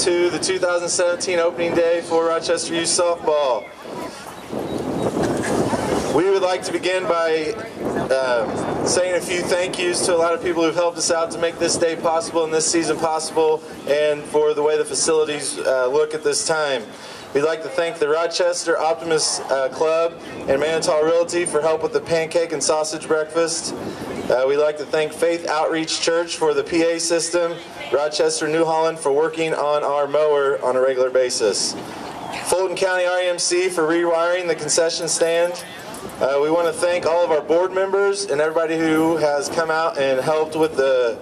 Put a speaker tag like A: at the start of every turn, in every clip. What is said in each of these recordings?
A: to the 2017 opening day for Rochester Youth softball. We would like to begin by um, saying a few thank yous to a lot of people who've helped us out to make this day possible and this season possible and for the way the facilities uh, look at this time. We'd like to thank the Rochester Optimist uh, Club and Manitou Realty for help with the pancake and sausage breakfast. Uh, we'd like to thank Faith Outreach Church for the PA system, Rochester New Holland for working on our mower on a regular basis. Fulton County REMC for rewiring the concession stand. Uh, we want to thank all of our board members and everybody who has come out and helped with the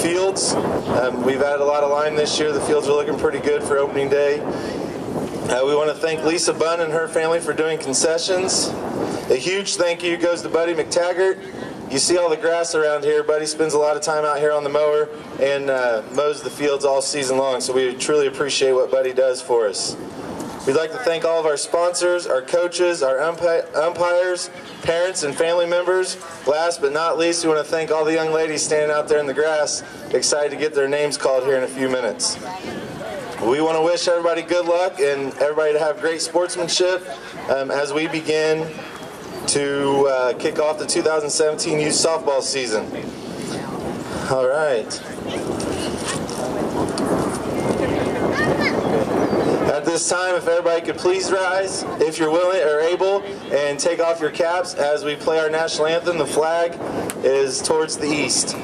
A: fields. Um, we've added a lot of line this year. The fields are looking pretty good for opening day. Uh, we want to thank Lisa Bunn and her family for doing concessions. A huge thank you goes to Buddy McTaggart. You see all the grass around here. Buddy spends a lot of time out here on the mower and uh, mows the fields all season long, so we truly appreciate what Buddy does for us. We'd like to thank all of our sponsors, our coaches, our umpi umpires, parents, and family members. Last but not least, we want to thank all the young ladies standing out there in the grass, excited to get their names called here in a few minutes. We want to wish everybody good luck and everybody to have great sportsmanship um, as we begin to uh, kick off the 2017 youth softball season. All right. At this time, if everybody could please rise, if you're willing or able, and take off your caps as we play our national anthem. The flag is towards the east.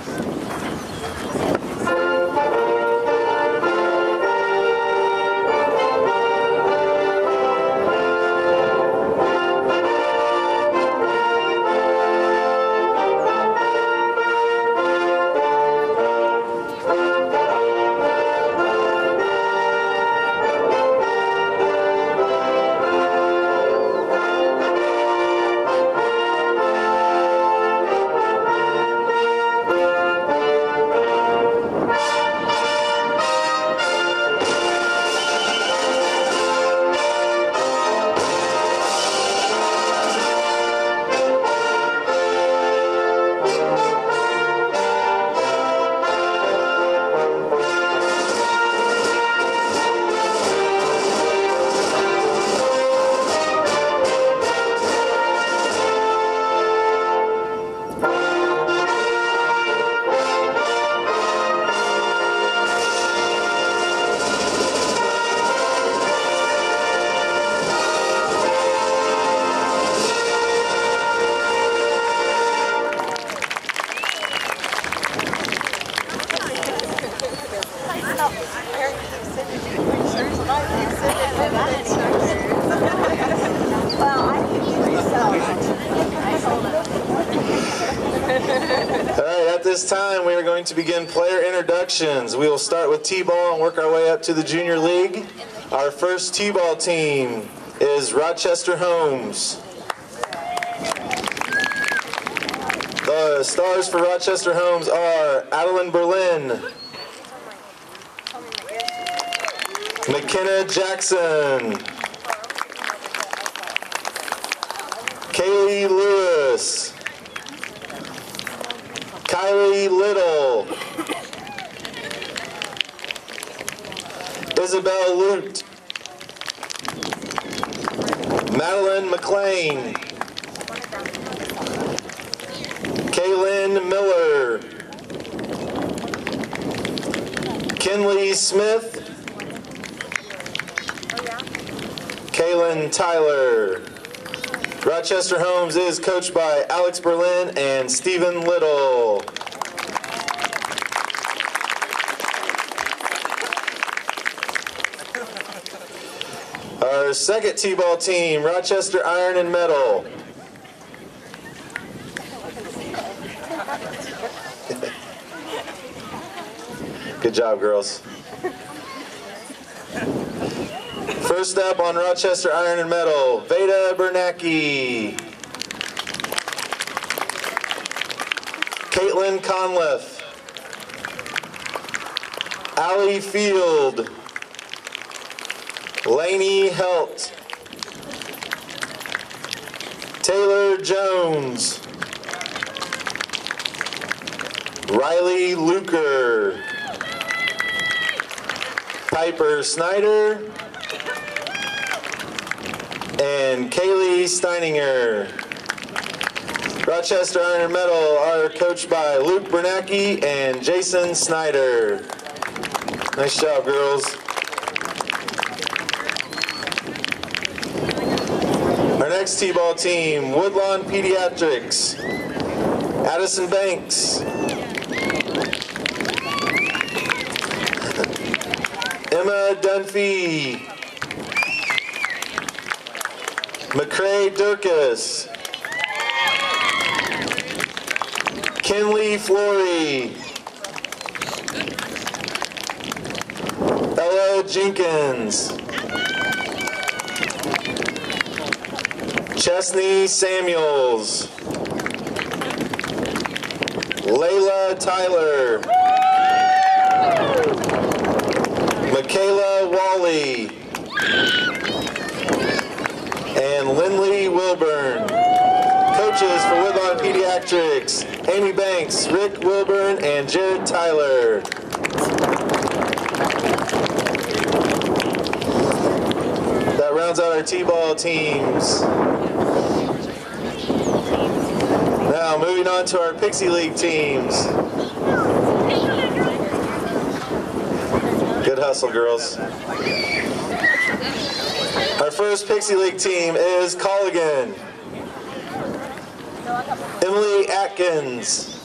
A: To begin player introductions. We will start with T-ball and work our way up to the junior league. Our first T-ball team is Rochester Homes. The stars for Rochester Homes are Adeline Berlin, McKenna Jackson, Kaylee Lewis, Kylie Little. Isabel Lute. Madeline McLean. Kaylin Miller. Kinley Smith. Kaylin Tyler. Rochester Homes is coached by Alex Berlin and Stephen Little. Our second T-ball team, Rochester Iron and Metal. Good job, girls. First up on Rochester Iron and Metal, Veda Bernacki. Caitlin Conliff. Allie Field. Laney Helt. Taylor Jones. Riley Luker. Piper Snyder. And Kaylee Steininger. Rochester Iron Metal are coached by Luke Bernacki and Jason Snyder. Nice job, girls. T-ball team, Woodlawn Pediatrics. Addison Banks. Emma Dunphy. McCray Durkis. Kinley Flory. Ella Jenkins. Chesney Samuels. Layla Tyler. Michaela Wally. And Lindley Wilburn. Coaches for Woodlawn Pediatrics, Amy Banks, Rick Wilburn, and Jared Tyler. That rounds out our T-ball teams. Now moving on to our Pixie League teams. Good hustle, girls. Our first Pixie League team is Culligan. Emily Atkins.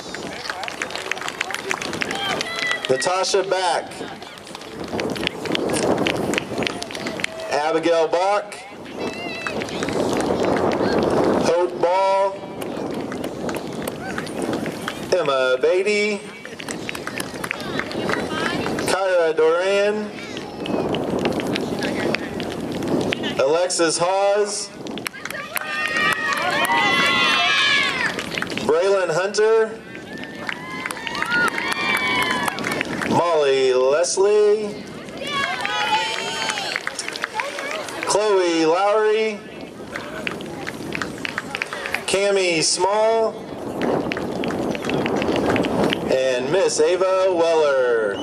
A: Natasha Back. Abigail Bach. Hope Ball. Emma Beatty. Kyra Doran. Alexis Hawes. Braylon Hunter. Molly Leslie. Chloe Lowry. Cami Small. And Miss Ava Weller.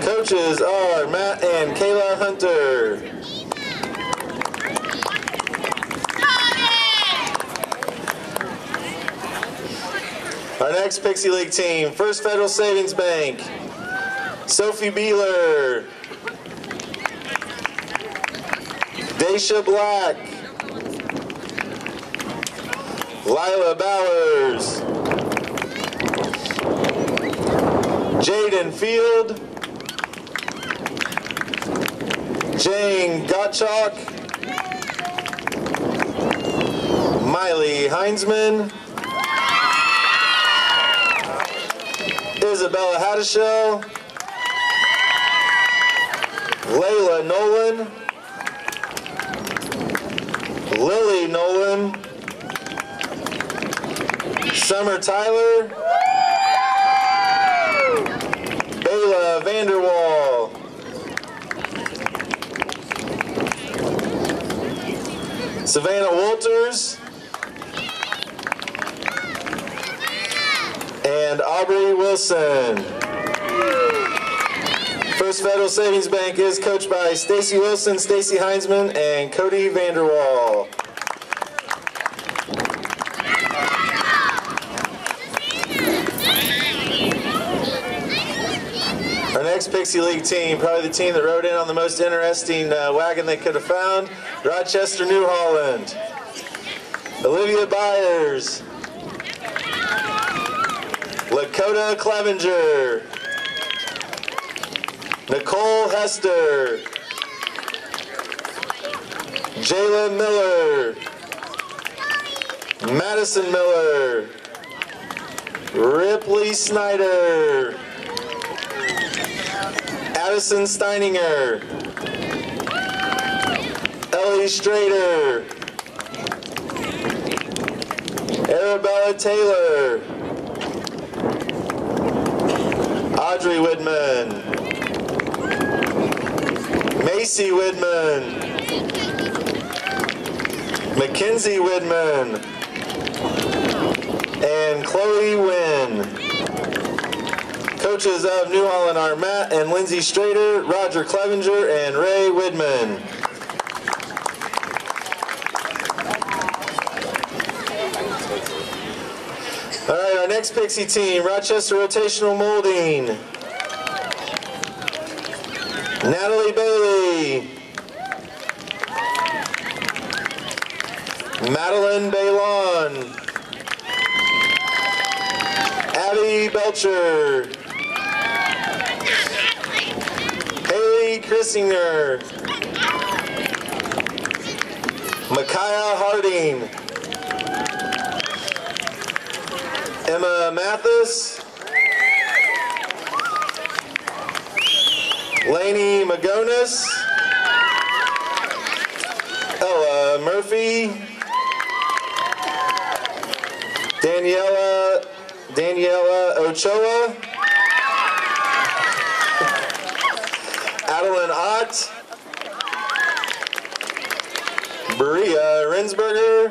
A: Coaches are Matt and Kayla Hunter. Our next Pixie League team, First Federal Savings Bank, Sophie Beeler, Daisha Black, Lila Bowers, Jaden Field, Jane Gottschalk, Miley Heinzman, Isabella Haddishell, Layla Nolan, Lily Nolan, Summer Tyler, Bayla Vanderwall, Savannah Walters, and Aubrey Wilson. First Federal Savings Bank is coached by Stacy Wilson, Stacy Heinzman, and Cody Vanderwall. Our next Pixie League team, probably the team that rode in on the most interesting uh, wagon they could have found, Rochester, New Holland. Olivia Byers, Lakota Clevenger, Nicole Hester, Jayla Miller, Madison Miller, Ripley Snyder, Addison Steininger, Ellie Strader, Arabella Taylor, Audrey Widman, Macy Widman, Mackenzie Widman, and Chloe Wynn. Coaches of New Holland are Matt and Lindsay Strader, Roger Clevenger, and Ray Widman. All right, our next Pixie team, Rochester Rotational Molding. Natalie Bailey. Madeline Baylon. Abby Belcher. Haley Chrissinger. Micaiah Harding. Emma Mathis. Lainey Magonis. Ella Murphy. Daniela Daniela Ochoa. Adeline Ott. Berea Rensberger.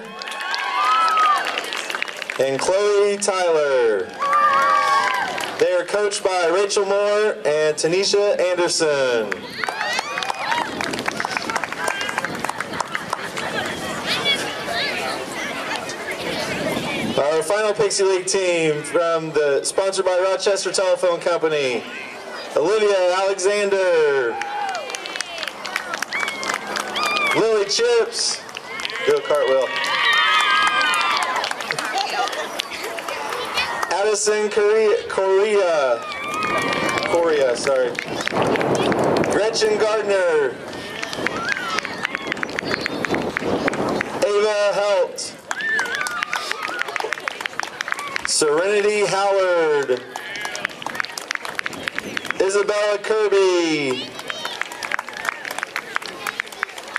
A: And Chloe Tyler. They are coached by Rachel Moore and Tanisha Anderson. Our final Pixie League team from the sponsored by Rochester Telephone Company. Olivia Alexander. Lily Chips. Do a cartwheel. Addison Korea, Korea. Sorry. Gretchen Gardner. Ava Helt. Serenity Howard. Isabella Kirby.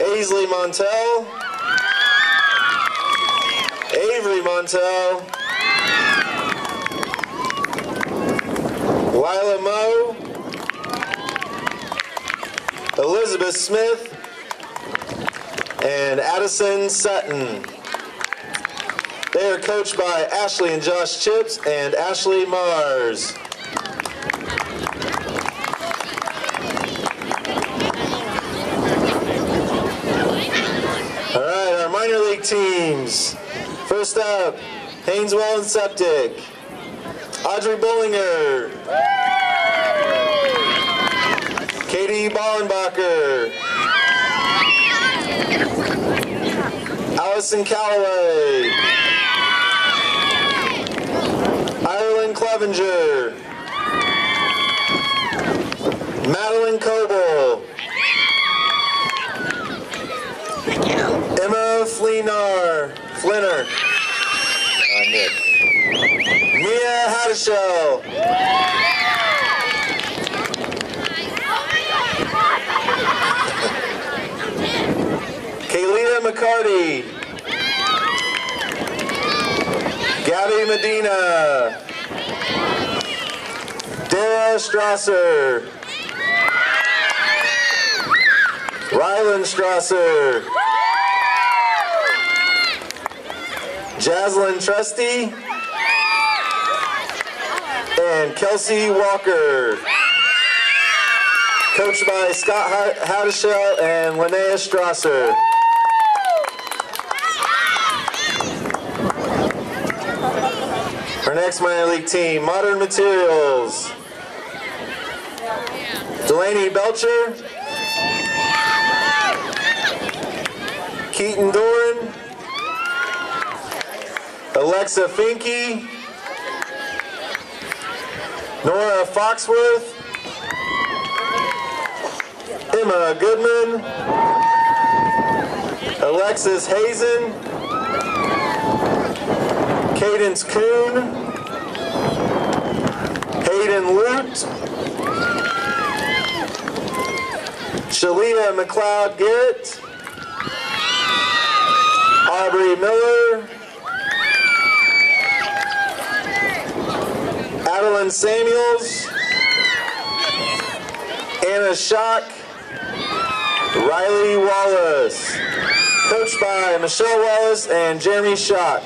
A: Aisley Montel. Avery Montel. Lila Moe. Elizabeth Smith. And Addison Sutton. They are coached by Ashley and Josh Chips and Ashley Mars. All right, our minor league teams. Up, Hayneswell and Septic. Audrey Bollinger. Katie Ballenbacher. Allison Calloway. Ireland Clevenger. Madeline Coble. Emma Fleenar. Flinner. Uh, Nick. Mia Hadishell. Kaylina McCarty. Gabby Medina. Dara Strasser. Rylan Strasser. Jaslyn Trusty. And Kelsey Walker. Coached by Scott Hadishell and Linnea Strasser. Our next minor league team, Modern Materials. Delaney Belcher. Keaton Doran. Alexa Finke. Nora Foxworth. Emma Goodman. Alexis Hazen. Cadence Kuhn. Hayden Lute. Shalia McLeod Garrett. Aubrey Miller. Madeline Samuels, Anna Shock, Riley Wallace, coached by Michelle Wallace and Jeremy Shock.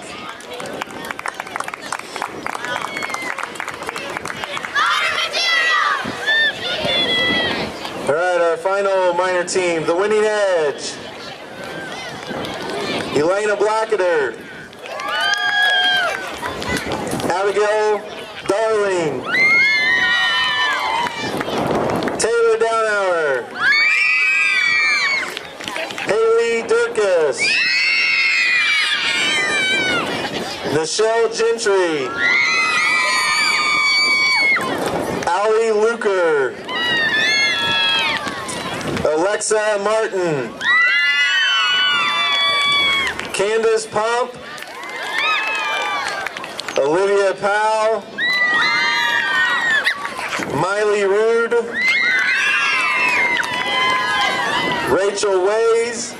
A: All right, our final minor team, the Winning Edge. Elena Blackader, Abigail Darling. Taylor Downhour. Haley Durkis. Michelle Gentry. Ali Luker. Alexa Martin. Candace Pump. Olivia Powell. Miley Rude. Rachel Ways.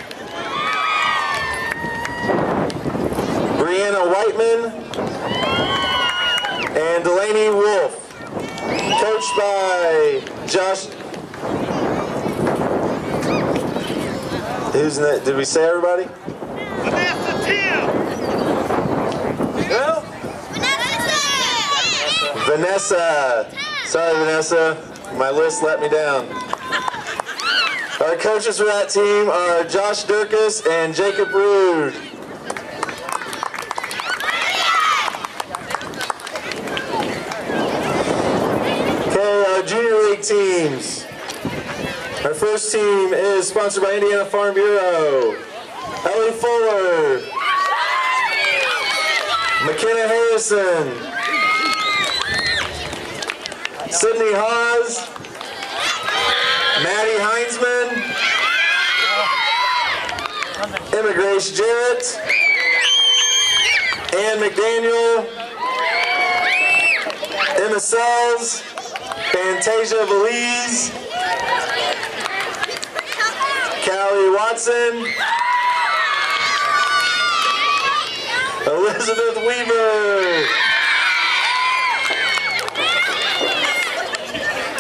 A: Brianna Whiteman. And Delaney Wolf. Coached by Josh. Who's in that? Did we say everybody?
B: Vanessa Tim.
A: No. Vanessa. Sorry, Vanessa. My list let me down. Our coaches for that team are Josh Durkis and Jacob Rude. Okay, our junior league teams. Our first team is sponsored by Indiana Farm Bureau. Ellie Fuller. McKenna Harrison. Sydney Hawes. Maddie Heinzman. Emma Grace Jarrett. Ann McDaniel. Emma Sells. Fantasia Belize. Callie Watson. Elizabeth Weaver.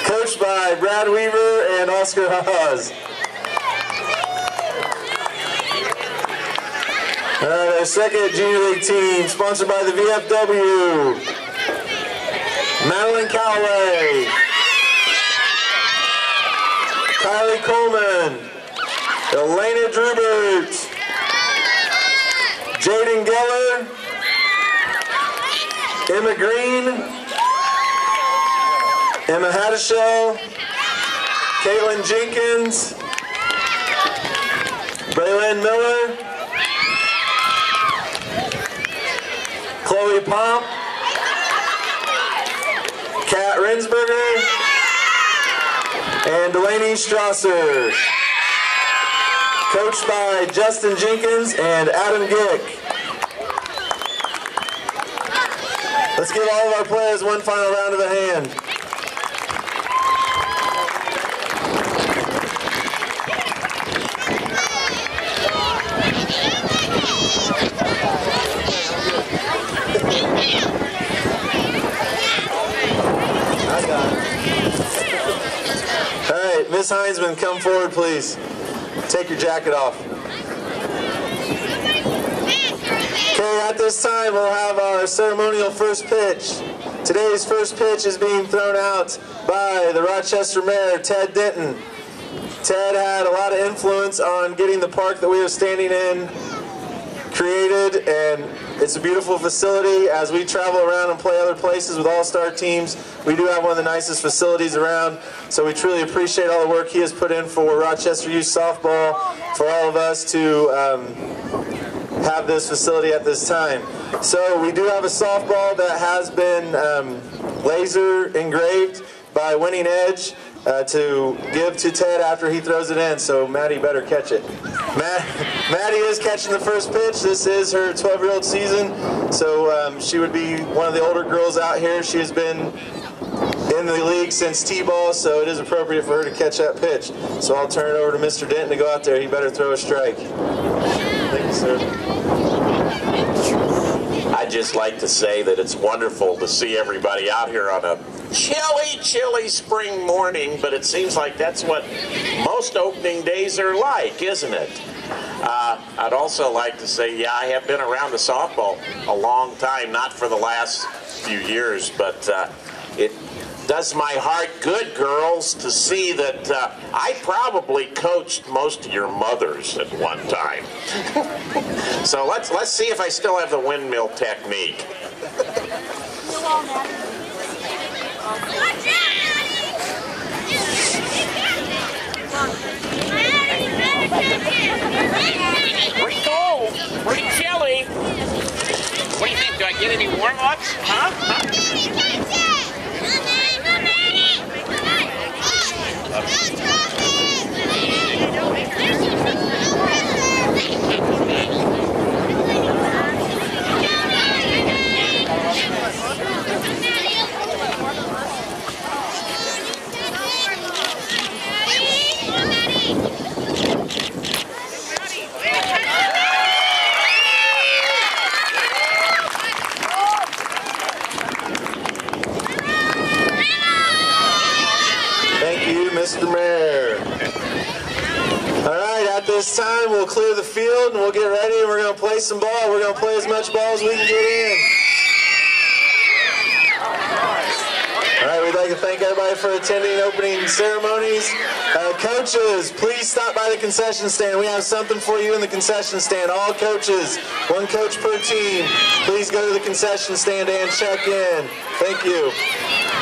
A: Coached by Brad Weaver and Oscar Haas. All right, our second junior league team, sponsored by the VFW. Madeline Callaway. Kylie Coleman. Elena Drubert. Jaden Geller. Emma Green. Emma Haddishell. Caitlin Jenkins. Braylon Miller. Chloe Pomp. Kat Rensberger. And Delaney Strasser. Coached by Justin Jenkins and Adam Gick. Let's give all of our players one final round of a hand. All right, Miss Heinzman, come forward, please. Take your jacket off. Okay, at this time we'll have our ceremonial first pitch. Today's first pitch is being thrown out by the Rochester Mayor, Ted Denton. Ted had a lot of influence on getting the park that we are standing in created, and it's a beautiful facility. As we travel around and play other places with all-star teams, we do have one of the nicest facilities around, so we truly appreciate all the work he has put in for Rochester Youth Softball, for all of us to um, have this facility at this time. So we do have a softball that has been um, laser engraved by Winning Edge uh, to give to Ted after he throws it in. So Maddie better catch it. Matt, Maddie is catching the first pitch. This is her 12-year-old season, so um, she would be one of the older girls out here. She has been in the league since T-ball, so it is appropriate for her to catch that pitch. So I'll turn it over to Mr. Denton to go out there. He better throw a strike. Thank you, sir.
C: I'd just like to say that it's wonderful to see everybody out here on a chilly, chilly spring morning, but it seems like that's what most opening days are like, isn't it? Uh, I'd also like to say, yeah, I have been around the softball a long time, not for the last few years, but uh, it does my heart good, girls, to see that uh, I probably coached most of your mothers at one time. so let's let's see if I still have the windmill technique.
D: Pretty chilly. What do you think? Do I get any warm-ups? Huh? huh?
A: Thank you, Mr. Mayor. All right, at this time, we'll clear the field and we'll get ready and we're going to play some ball. We're going to play as much ball as we can get in. All right, we'd like to thank everybody for attending opening ceremonies. Uh, coaches, please stop by the concession stand. We have something for you in the concession stand. All coaches, one coach per team. Please go to the concession stand and check in. Thank you.